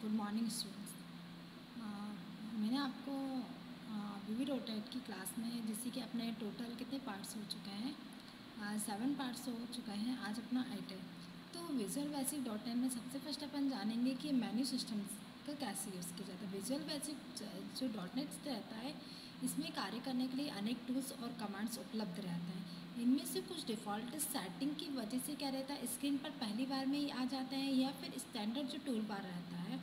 Good morning students मैंने आपको we rotate की क्लास में जिससे कि अपने टोटल कितने पार्ट्स हो चुके हैं? सेवन पार्ट्स हो चुके हैं आज अपना आइटम तो विजुअल बेसिक डॉट नेट में सबसे फ़र्स्ट अपन जानेंगे कि मेन्यू सिस्टम्स का कैसे यूज़ किया जाता है। विजुअल बेसिक जो डॉट नेट रहता है, इसमें कार्य करने के लिए अनेक टूल्स और कमांड्स उपलब्ध रहते हैं। इनमें से कुछ डिफ़ॉल्ट सेटिंग की वजह से क्या रहता है? स्क्रीन पर पहली बार में ही आ जाते हैं या फिर स्टैंडर्ड जो टूल बार रहता है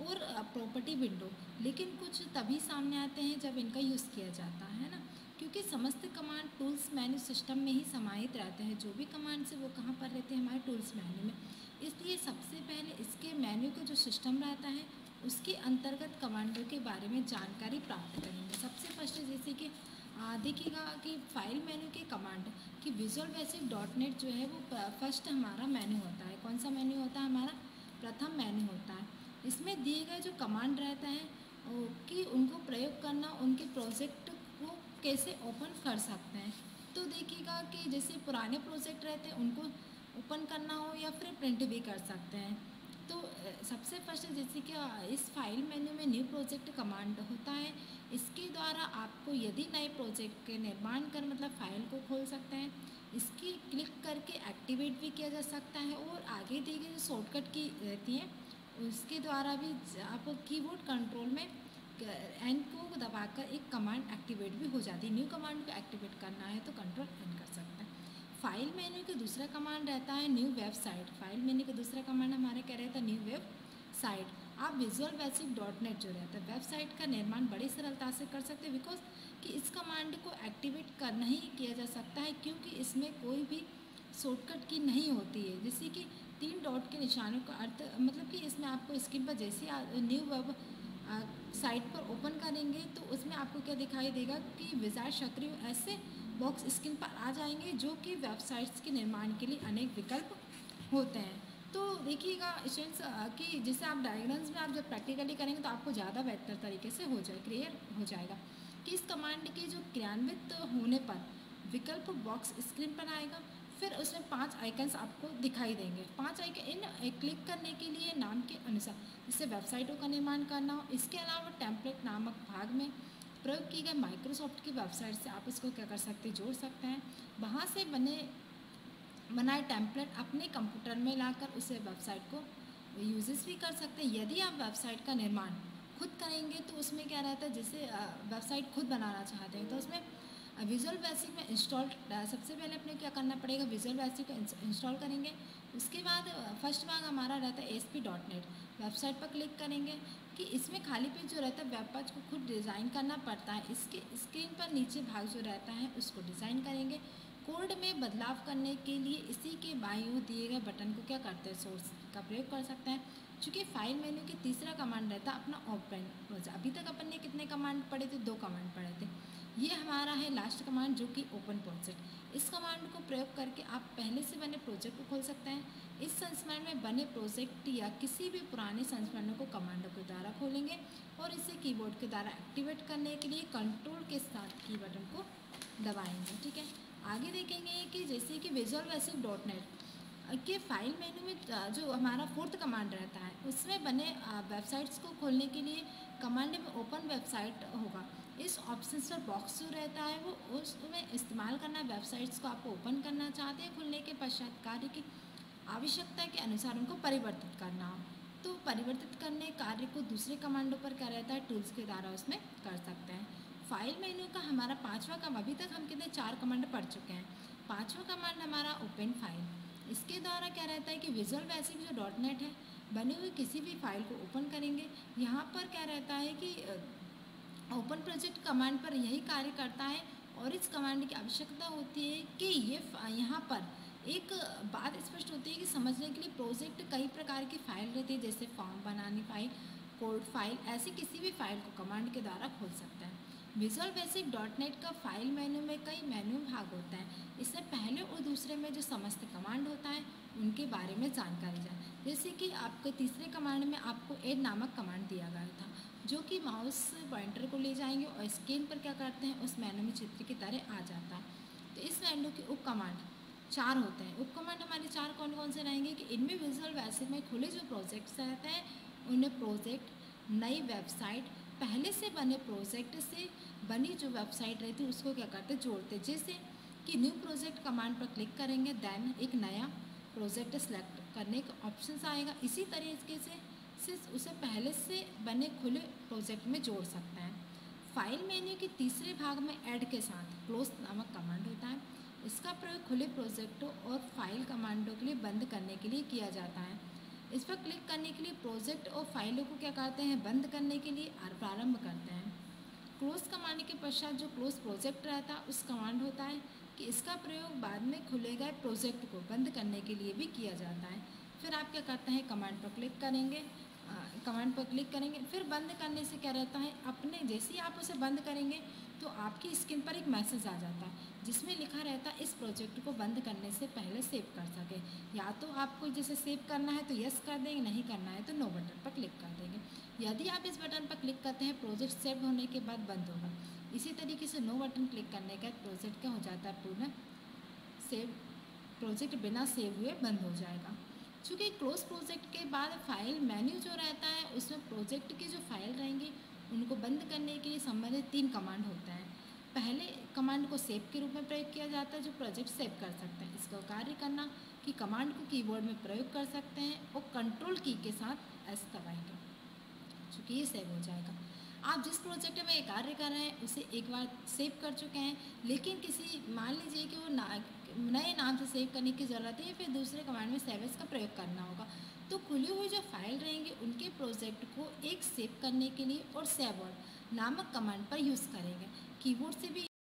और प्रॉपर्टी विंडो लेकिन कुछ तभी सामने आते हैं जब इनका यूज़ किया जाता है ना? क्योंकि समस्त कमांड टूल्स मेन्यू सिस्टम में ही समाहित रहते हैं। जो भी कमांड से वो कहाँ पर रहते हैं? हमारे टूल्स मेन्यू में। इसलिए सबसे पहले इसके मेन्यू का जो सिस्टम रहता है, उसके अंतर्गत कमांडों के बारे में जानकारी प्राप्त करेंगे। सबसे फ़र्स्ट जैसे कि देखिएगा कि फ़ाइल मेन्यू के कमांड कि विजुअल बेसिक डॉट नेट जो है वो फ़र्स्ट हमारा मेन्यू होता है। कौन सा मेन्यू होता है? हमारा प्रथम मेन्यू होता है। इसमें दिए गए जो कमांड रहता है कि उनको प्रयोग करना, उनके प्रोजेक्ट को कैसे ओपन कर सकते हैं। तो देखिएगा कि जैसे पुराने प्रोजेक्ट रहते हैं, उनको ओपन करना हो या फिर प्रिंट भी कर सकते हैं। तो सबसे फ़र्स्ट जैसे कि इस फ़ाइल मेन्यू में न्यू प्रोजेक्ट कमांड होता है, इसके द्वारा आपको यदि नए प्रोजेक्ट के निर्माण कर मतलब फ़ाइल को खोल सकते हैं, इसकी क्लिक करके एक्टिवेट भी किया जा सकता है, और आगे दी गई जो शॉर्टकट की रहती हैं उसके द्वारा भी आप कीबोर्ड कंट्रोल में एन को दबाकर एक कमांड एक्टिवेट भी हो जाती है। न्यू कमांड को एक्टिवेट करना है तो कंट्रोल एन कर सकते हैं। फ़ाइल मेन्यू का दूसरा कमांड रहता है न्यू वेबसाइट फ़ाइल मेन्यू का दूसरा कमांड हमारे क्या रहता है न्यू वेब साइट आप विजुअल बेसिक डॉट नेट जो रहता है वेबसाइट का निर्माण बड़ी सरलता से कर सकते हैं बिकॉज़ कि इस कमांड को एक्टिवेट करना ही किया जा सकता है क्योंकि इसमें कोई भी शॉर्टकट की नहीं होती है। जैसे कि तीन डॉट के निशानों का अर्थ मतलब कि इसमें आपको स्क्रीन पर जैसे न्यू वेब साइट पर ओपन करेंगे तो उसमें आपको क्या दिखाई देगा कि विजार्ड सक्रिय ऐसे बॉक्स स्क्रीन पर आ जाएँगे जो कि वेबसाइट्स के निर्माण के लिए अनेक विकल्प होते हैं। तो देखिएगा स्टूडेंट्स कि जैसे आप डायग्राम्स में आप जब प्रैक्टिकली करेंगे तो आपको ज़्यादा बेहतर तरीके से हो जाए क्लियर हो जाएगा। कि इस कमांड के जो क्रियान्वित होने पर विकल्प बॉक्स स्क्रीन पर आएगा। फिर उसमें पाँच आइकन्स आपको दिखाई देंगे। पाँच आइकन इन क्लिक करने के लिए नाम के अनुसार, जैसे वेबसाइटों का निर्माण करना हो इसके अलावा टेम्पलेट नामक भाग में प्रयोग की गए माइक्रोसॉफ्ट की वेबसाइट से आप इसको क्या कर सकते जोड़ सकते हैं। वहाँ से बने, बनाए टेम्पलेट अपने कंप्यूटर में लाकर उसे वेबसाइट को यूजेस भी कर सकते हैं। यदि आप वेबसाइट का निर्माण खुद करेंगे तो उसमें क्या रहता है, जैसे वेबसाइट खुद बनाना चाहते हैं तो उसमें विजुअल बेसिक में इंस्टॉल सबसे पहले अपने क्या करना पड़ेगा? विजुअल बेसिक को इंस्टॉल करेंगे। उसके बाद फ़र्स्ट भाग हमारा रहता है S P dot net website पर क्लिक करेंगे कि इसमें खाली पेज जो रहता है वेब पेज को खुद डिज़ाइन करना पड़ता है। इसके स्क्रीन पर नीचे भाग जो रहता है, उसको डिज़ाइन करेंगे। कोड में बदलाव करने के लिए इसी के बायू दिए गए बटन को क्या करते हैं? सोर्स का प्रयोग कर सकते हैं। चूँकि फ़ाइल मेन्यू के तीसरा कमांड रहता अपना ओपन अभी तक अपन ने कितने कमांड पढ़े थे? दो कमांड पढ़े थे। ये हमारा है लास्ट कमांड जो कि ओपन प्रोजेक्ट इस कमांड को प्रयोग करके आप पहले से बने प्रोजेक्ट को खोल सकते हैं। इस संस्मरण में बने प्रोजेक्ट या किसी भी पुराने संस्मरणों को कमांडों के द्वारा खोलेंगे और इसे कीबोर्ड के द्वारा एक्टिवेट करने के लिए कंट्रोल के साथ की बटन को दबाएँगे, ठीक है? आगे देखेंगे कि जैसे कि विजुअल बेसिक डॉट नेट के फ़ाइल मेन्यू में जो हमारा फोर्थ कमांड रहता है, उसमें बने वेबसाइट्स को खोलने के लिए कमांड में ओपन वेबसाइट होगा। इस ऑप्शन पर बॉक्स जो रहता है, वो उसमें इस्तेमाल करना वेबसाइट्स को आपको ओपन करना चाहते हैं, खुलने के पश्चात कार्य की आवश्यकता के अनुसार उनको परिवर्तित करना। तो परिवर्तित करने कार्य को दूसरे कमांडों पर क्या रहता है टूल्स के द्वारा उसमें कर सकते हैं। फ़ाइल मेन्यू का हमारा पाँचवा काम अभी तक हम कितने, चार कमांड पढ़ चुके हैं। पाँचवा कमांड हमारा ओपन फ़ाइल इसके द्वारा क्या रहता है कि विजुअल बेसिक जो डॉट नेट है, बनी हुई किसी भी फ़ाइल को ओपन करेंगे। यहाँ पर क्या रहता है कि ओपन प्रोजेक्ट कमांड पर यही कार्य करता है और इस कमांड की आवश्यकता होती है कि ये यहाँ पर एक बात स्पष्ट होती है कि समझने के लिए प्रोजेक्ट कई प्रकार की फ़ाइल रहती है, जैसे फॉर्म बनानी फ़ाइल, कोड फ़ाइल, ऐसी किसी भी फ़ाइल को कमांड के द्वारा खोल सकता है। विजुअल बेसिक डॉट नेट का फ़ाइल मेन्यू में कई मेन्यू भाग होता है। इससे पहले और दूसरे में जो समस्त कमांड होता है, उनके बारे में जानकारी जाए जैसे कि आपके तीसरे कमांड में आपको एड नामक कमांड दिया गया था, जो कि माउस पॉइंटर को ले जाएँगे और स्क्रीन पर क्या करते हैं, उस मेनू में चित्र की तरह आ जाता है। तो इस मेनू के उप कमांड चार होते हैं। उप कमांड हमारे चार कौन कौन से रहेंगे कि इनमें विजुअल वैसे में खुले जो प्रोजेक्ट्स रहते हैं, उन्हें प्रोजेक्ट नई वेबसाइट पहले से बने प्रोजेक्ट से बनी जो वेबसाइट रहती है, उसको क्या करते जोड़ते जैसे कि न्यू प्रोजेक्ट कमांड पर क्लिक करेंगे देन एक नया प्रोजेक्ट सेलेक्ट करने का ऑप्शन आएगा। इसी तरीके से सिर्फ़ उसे पहले से बने खुले प्रोजेक्ट में जोड़ सकते हैं। फ़ाइल मेन्यू के तीसरे भाग में ऐड के साथ क्लोज नामक कमांड होता है। इसका प्रयोग खुले प्रोजेक्टों और फ़ाइल कमांडों के लिए बंद करने के लिए किया जाता है। इस पर क्लिक करने के लिए प्रोजेक्ट और फाइलों को क्या करते हैं? बंद करने के लिए और प्रारंभ करते हैं। क्लोज कमांड के पश्चात जो क्लोज प्रोजेक्ट रहता है, उस कमांड होता है इसका प्रयोग बाद में खुले गए प्रोजेक्ट को बंद करने के लिए भी किया जाता है। फिर आप क्या करते हैं? कमांड पर क्लिक करेंगे। कमांड पर क्लिक करेंगे। फिर बंद करने से क्या रहता है? अपने जैसे ही आप उसे बंद करेंगे तो आपकी स्क्रीन पर एक मैसेज आ जाता है, जिसमें लिखा रहता है, इस प्रोजेक्ट को बंद करने से पहले सेव कर सके। या तो आपको जैसे सेव करना है तो यस कर देंगे, नहीं करना है तो नो बटन पर क्लिक कर देंगे। यदि आप इस बटन पर क्लिक करते हैं, प्रोजेक्ट सेव होने के बाद बंद होगा। इसी तरीके से नो बटन क्लिक करने के प्रोजेक्ट क्या हो जाता है पूर्ण? सेव प्रोजेक्ट बिना सेव हुए बंद हो जाएगा। चूँकि क्लोज प्रोजेक्ट के बाद फ़ाइल मेन्यू जो रहता है, उसमें प्रोजेक्ट की जो फ़ाइल रहेंगी, उनको बंद करने के लिए संबंधित तीन कमांड होता है। पहले कमांड को सेव के रूप में प्रयोग किया जाता है, जो प्रोजेक्ट सेव कर सकते हैं। इसका कार्य करना कि कमांड को कीबोर्ड में प्रयोग कर सकते हैं और कंट्रोल की के साथ एस दबाएँगे। चूँकि ये सेव हो जाएगा। आप जिस प्रोजेक्ट में कार्य कर रहे हैं, उसे एक बार सेव कर चुके हैं, लेकिन किसी, मान लीजिए कि वो ना, नए नाम से सेव करने की ज़रूरत है फिर दूसरे कमांड में सेवेस का प्रयोग करना होगा तो खुली हुई जो फ़ाइल रहेंगे, उनके प्रोजेक्ट को एक सेव करने के लिए और सेवर नामक कमांड पर यूज़ करेंगे। कीबोर्ड से भी